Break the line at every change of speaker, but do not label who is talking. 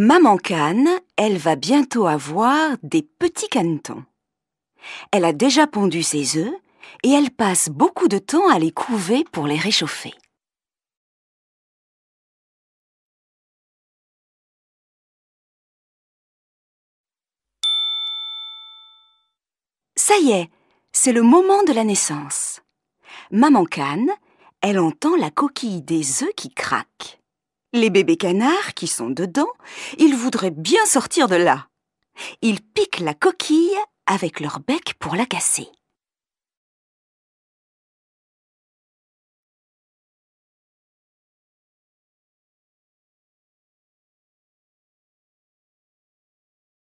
Maman canne, elle va bientôt avoir des petits canetons. Elle a déjà pondu ses œufs et elle passe beaucoup de temps à les couver pour les réchauffer. Ça y est, c'est le moment de la naissance. Maman canne, elle entend la coquille des œufs qui craquent. Les bébés canards qui sont dedans, ils voudraient bien sortir de là. Ils piquent la coquille avec leur bec pour la casser.